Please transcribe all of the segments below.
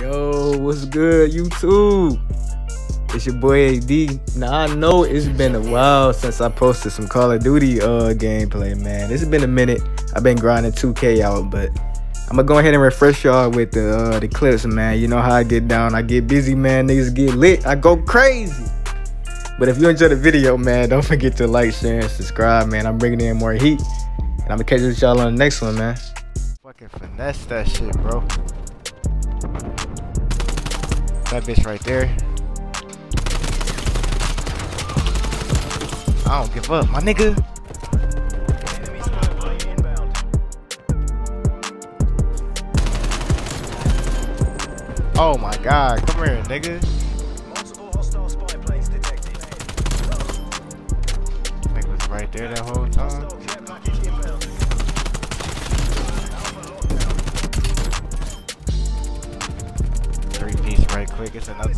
Yo, what's good, YouTube? It's your boy AD. Now I know it's been a while since I posted some Call of Duty uh gameplay, man. Has been a minute. I've been grinding 2K out, but I'm gonna go ahead and refresh y'all with the uh, the clips, man. You know how I get down. I get busy, man. Niggas get lit. I go crazy. But if you enjoy the video, man, don't forget to like, share, and subscribe, man. I'm bringing in more heat. And I'm gonna catch y'all on the next one, man. Fucking finesse that shit, bro. That bitch right there. I don't give up, my nigga. Oh my god, come here, nigga. Nigga was right there that whole time. Right. It's another.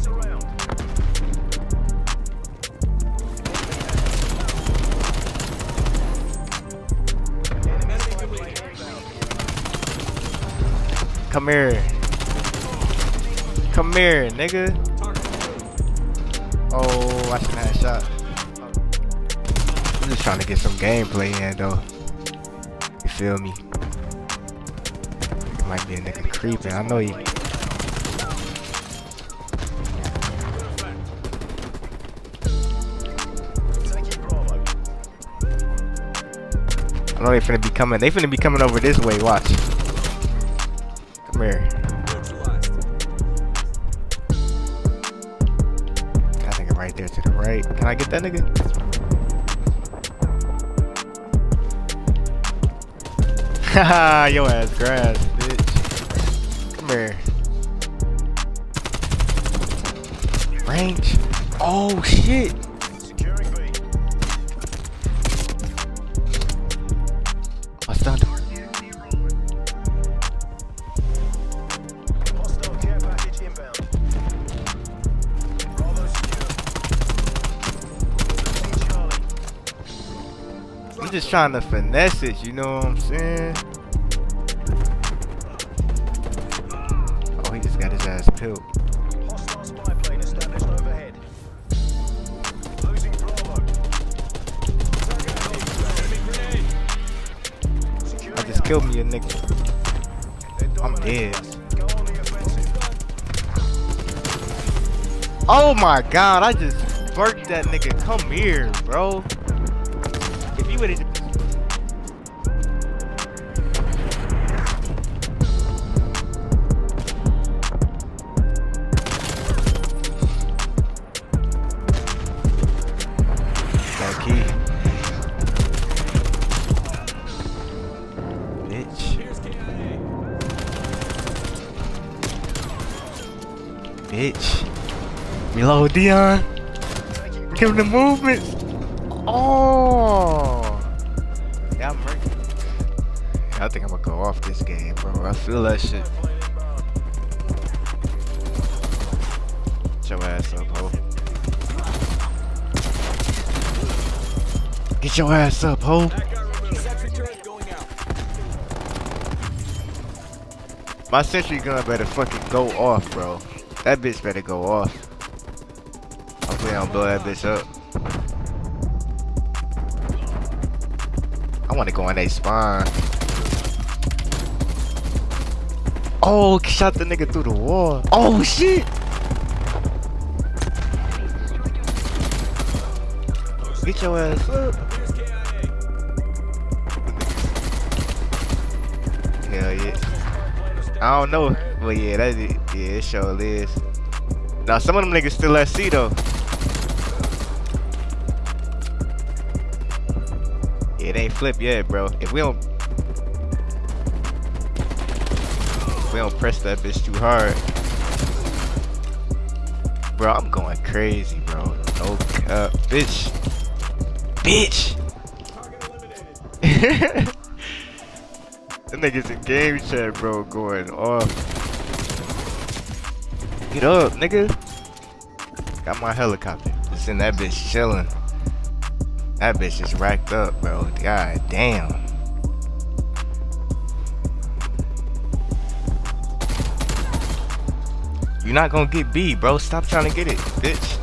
Come here. Come here, nigga. Oh, I shouldn't have shot. I'm just trying to get some gameplay in, though. You feel me? It might be a nigga creeping. I know he. I know they finna be coming. They finna be coming over this way. Watch. Come here. That nigga right there to the right. Can I get that nigga? Haha, yo ass grass, bitch. Come here. Range. Oh shit. Just trying to finesse it, you know what I'm saying? Oh, he just got his ass peeled. Hostile spy plane established overhead. Losing Bravo. Securing I just killed me a nigga. I'm dead. us. Go on the offensive. Oh my god, I just burnt that nigga. Come here, bro. That key. Bitch. Reload Dion. Give him the movements. Oh. I think I'm gonna go off this game, bro. I feel that shit. Get your ass up, ho. Get your ass up, ho. My sentry gun better fucking go off, bro. That bitch better go off. Hopefully I don't blow that bitch up. I want to go in they spawn. Oh, shot the nigga through the wall. Oh shit! Get your ass up. Hell yeah. I don't know. But yeah, that is, yeah, it sure is. Now some of them niggas still at C though. It ain't flip yet, bro. If we don't we don't press that bitch too hard. Bro, I'm going crazy, bro. No cap. Bitch. Bitch. Them niggas in game chat, bro, going off. Get up, nigga. Got my helicopter. Just in that bitch chilling. That bitch is racked up, bro. God damn. You're not gonna get B, bro. Stop trying to get it, bitch.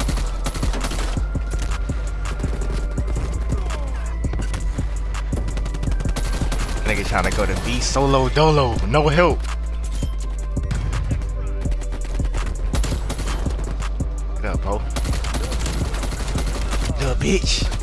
Nigga trying to go to B solo dolo, no help. Get up, bro. Little bitch.